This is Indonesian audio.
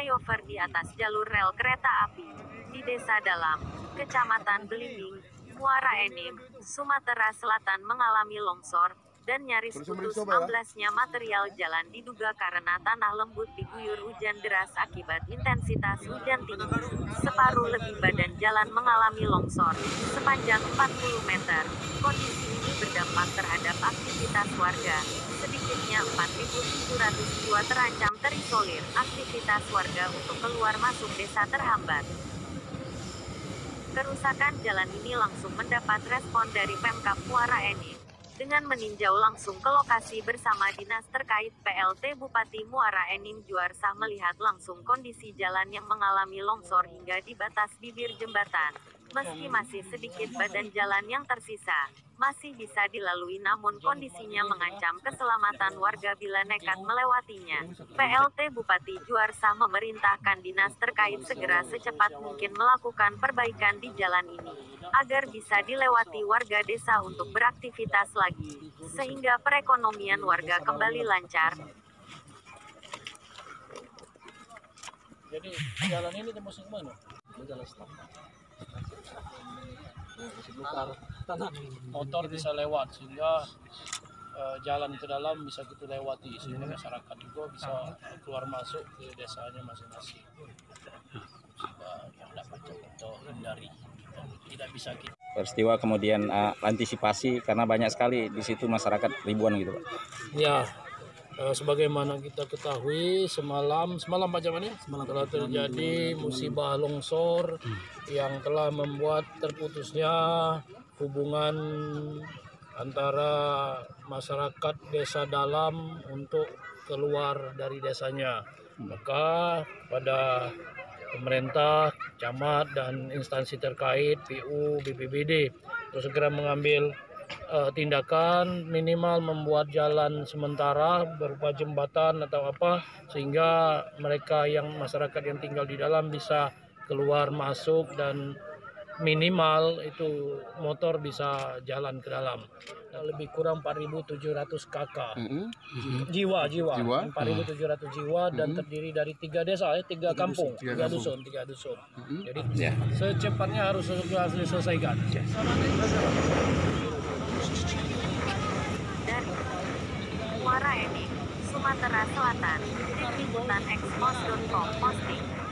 flyover di atas jalur rel kereta api di Desa Dalam, Kecamatan Belimbing, Muara Enim, Sumatera Selatan mengalami longsor dan nyaris putus ya? amblasnya material jalan diduga karena tanah lembut diguyur hujan deras akibat intensitas hujan tinggi. Separuh lebih badan jalan mengalami longsor sepanjang 40 meter. Kondisi ini berdampak terhadap aktivitas warga. Sedikitnya 4.700 jiwa terancam terisolir. Aktivitas warga untuk keluar masuk desa terhambat. Kerusakan jalan ini langsung mendapat respon dari Pemkap Muara Enim dengan meninjau langsung ke lokasi bersama dinas terkait PLT Bupati Muara Enim Juarsah melihat langsung kondisi jalan yang mengalami longsor hingga di batas bibir jembatan. Meski masih sedikit badan jalan yang tersisa, masih bisa dilalui namun kondisinya mengancam keselamatan warga bila nekat melewatinya. PLT Bupati Juarsah memerintahkan dinas terkait segera secepat mungkin melakukan perbaikan di jalan ini, agar bisa dilewati warga desa untuk beraktivitas lagi, sehingga perekonomian warga kembali lancar. Jadi jalan ini tembus ke mana? Jalan setapak. Motor bisa lewat sehingga eh, jalan ke dalam bisa kita lewati. Sehingga masyarakat juga bisa keluar masuk ke desanya masing-masing. Sehingga yang dapat kita hindari. Dan tidak bisa kita. Peristiwa kemudian eh, antisipasi karena banyak sekali di situ masyarakat ribuan gitu Pak. Ya, eh, sebagaimana kita ketahui semalam semalam Pak Jaman ya, telah terjadi musibah longsor yang telah membuat terputusnya hubungan antara masyarakat desa dalam untuk keluar dari desanya. Maka pada pemerintah, camat dan instansi terkait, PU, BPBD untuk segera mengambil eh, tindakan minimal membuat jalan sementara berupa jembatan atau apa sehingga mereka yang masyarakat yang tinggal di dalam bisa keluar masuk dan minimal itu motor bisa jalan ke dalam. Nah, lebih kurang 4.700 kakak jiwa jiwa, Jiwa? 4.700 jiwa dan terdiri dari tiga desa ya tiga kampung. tiga tiga kampung. dusun tiga dusun. Jadi Ya. secepatnya harus harus diselesaikan. Dari Muara Enim, Sumatera Selatan, tim liputan expos.com posting.